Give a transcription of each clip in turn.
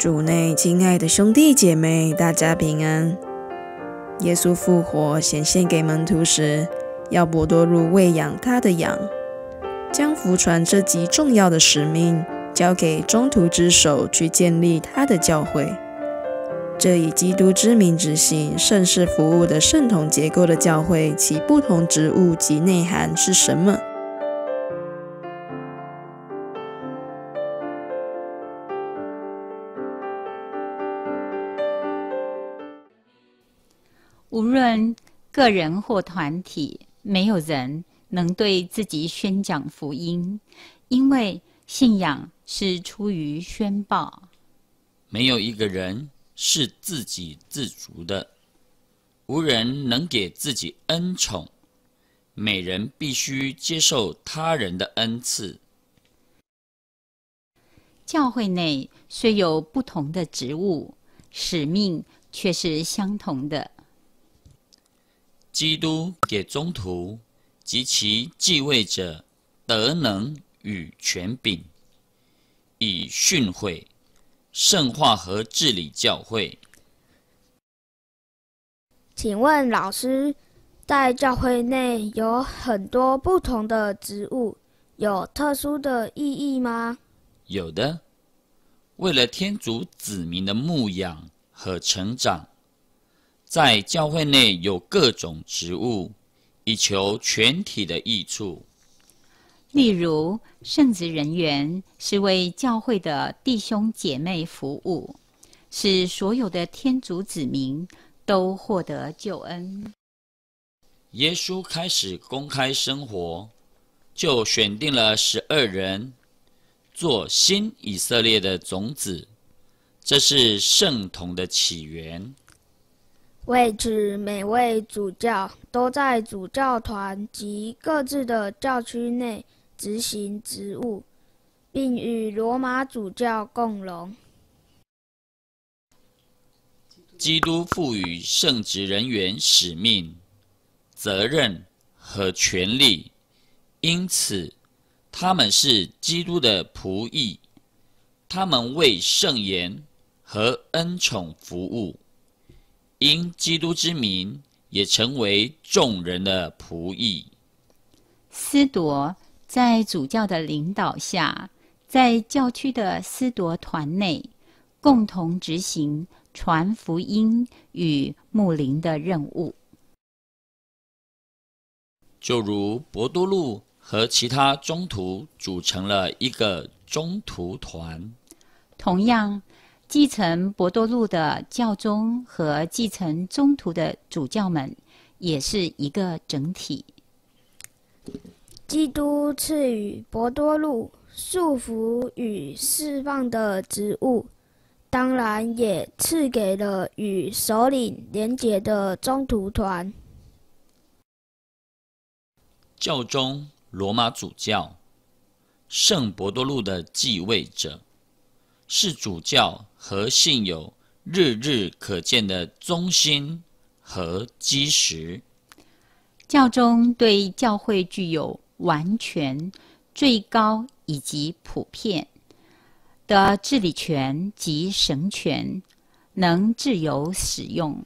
主内亲爱的兄弟姐妹，大家平安。耶稣复活显现给门徒时，要伯多禄喂养他的羊，将福传这极重要的使命交给中途之手去建立他的教会。这以基督之名执行盛世服务的圣统结构的教会，其不同职务及内涵是什么？无论个人或团体，没有人能对自己宣讲福音，因为信仰是出于宣报。没有一个人。是自给自足的，无人能给自己恩宠，每人必须接受他人的恩赐。教会内虽有不同的职务，使命却是相同的。基督给宗徒及其继位者德能与权柄，以训诲。圣化和治理教会。请问老师，在教会内有很多不同的职务，有特殊的意义吗？有的，为了天主子民的牧养和成长，在教会内有各种职务，以求全体的益处。例如，圣职人员是为教会的弟兄姐妹服务，使所有的天主子民都获得救恩。耶稣开始公开生活，就选定了十二人做新以色列的种子，这是圣童的起源。为此，每位主教都在主教团及各自的教区内。执行职务，并与罗马主教共荣。基督赋予圣职人员使命、责任和权利，因此他们是基督的仆役。他们为圣言和恩宠服务，因基督之名也成为众人的仆役。司铎。在主教的领导下，在教区的司铎团内，共同执行传福音与牧灵的任务。就如博多路和其他中途组成了一个中途团，同样，继承博多禄的教宗和继承中途的主教们，也是一个整体。基督赐予博多禄束缚与释放的职务，当然也赐给了与首领连结的中途团。教宗罗马主教圣博多禄的继位者，是主教和信友日日可见的中心和基石。教宗对教会具有。完全、最高以及普遍的治理权及神权，能自由使用。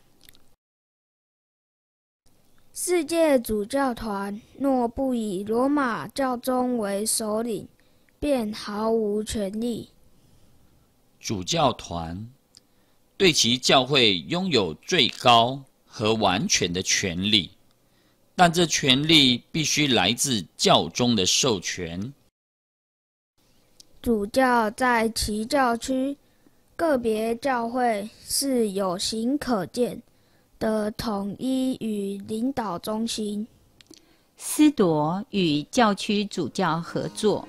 世界主教团若不以罗马教宗为首领，便毫无权利。主教团对其教会拥有最高和完全的权利。但这权利必须来自教宗的授权。主教在其教区、个别教会是有形可见的统一与领导中心。司铎与教区主教合作，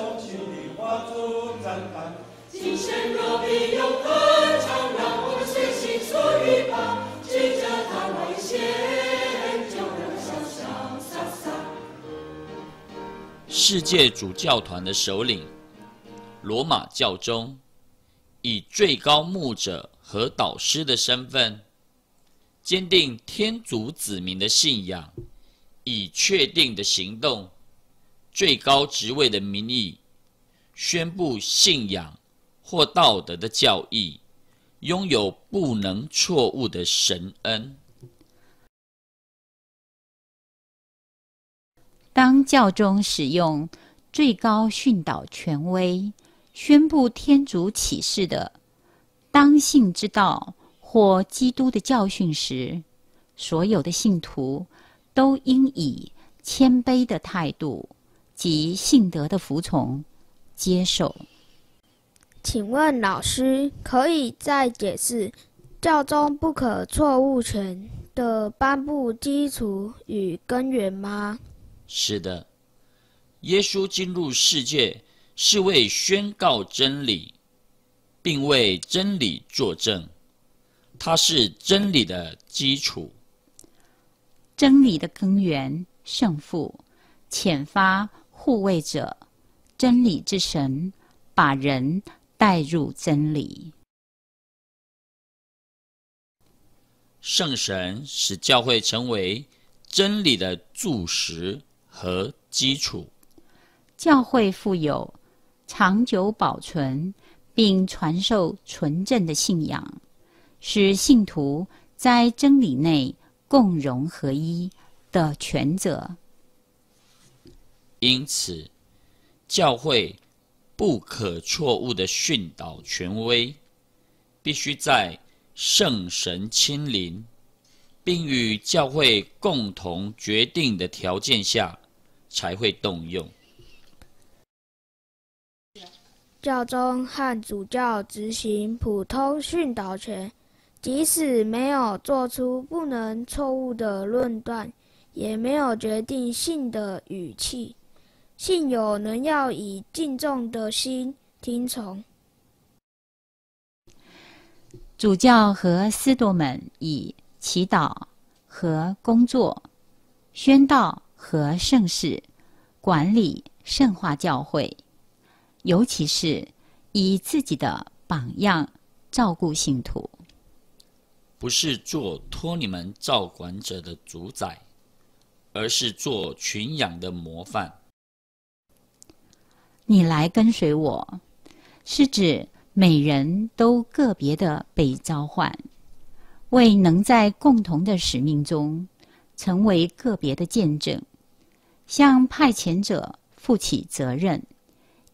世界主教团的首领，罗马教宗，以最高牧者和导师的身份，坚定天主子民的信仰，以确定的行动、最高职位的名义，宣布信仰或道德的教义，拥有不能错误的神恩。当教宗使用最高训导权威宣布天主启示的当信之道或基督的教训时，所有的信徒都应以谦卑的态度及信德的服从接受。请问老师，可以再解释教宗不可错误权的颁布基础与根源吗？是的，耶稣进入世界是为宣告真理，并为真理作证。他是真理的基础，真理的根源，圣父遣发护卫者，真理之神，把人带入真理。圣神使教会成为真理的柱石。和基础，教会富有长久保存并传授纯正的信仰，使信徒在真理内共融合一的权责。因此，教会不可错误的训导权威，必须在圣神亲临，并与教会共同决定的条件下。才会动用。教宗和主教执行普通训导权，即使没有做出不能错误的论断，也没有决定性的语气，信友能要以敬重的心听从。主教和司铎们以祈祷和工作宣道。和盛世管理圣化教会，尤其是以自己的榜样照顾信徒，不是做托你们照管者的主宰，而是做群养的模范。你来跟随我，是指每人都个别的被召唤，为能在共同的使命中成为个别的见证。向派遣者负起责任，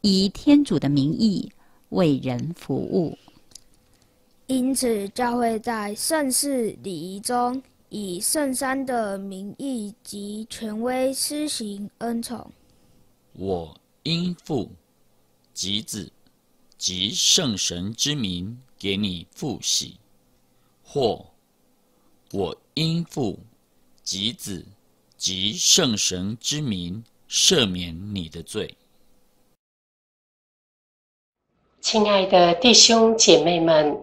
以天主的名义为人服务。因此，教会在圣事礼仪中，以圣山的名义及权威施行恩宠。我应父、及子、及圣神之名给你复喜，或我应父、及子。及圣神之名赦免你的罪。亲爱的弟兄姐妹们，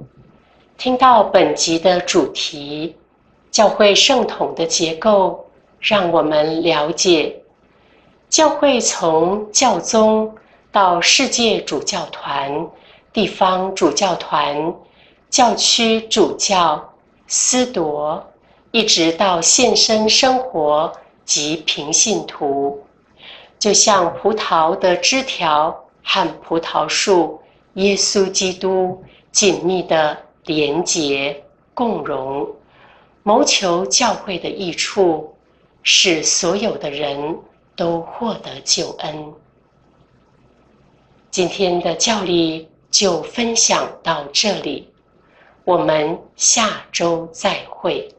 听到本集的主题——教会圣统的结构，让我们了解教会从教宗到世界主教团、地方主教团、教区主教、司铎，一直到献身生活。及平信徒，就像葡萄的枝条和葡萄树，耶稣基督紧密的连结共融，谋求教会的益处，使所有的人都获得救恩。今天的教理就分享到这里，我们下周再会。